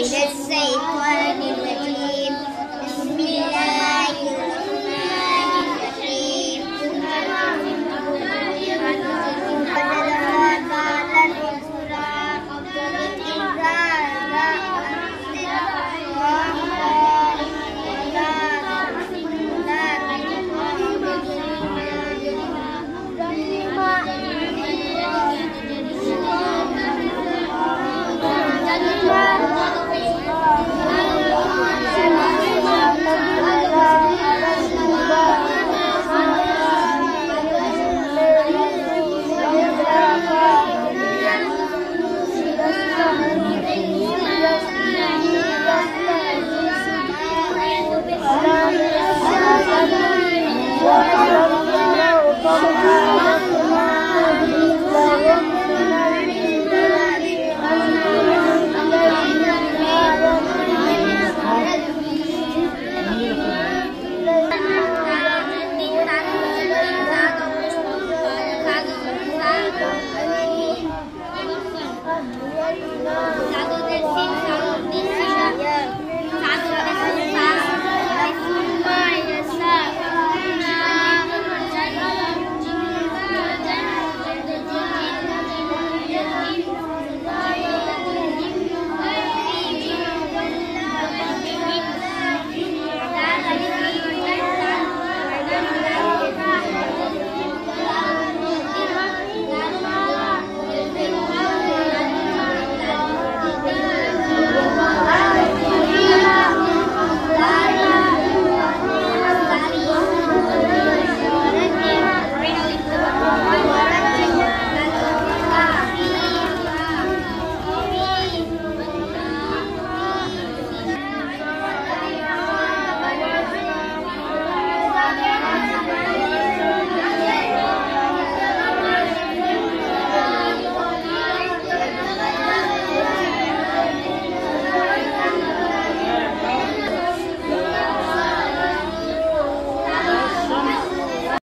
Let's say, Sing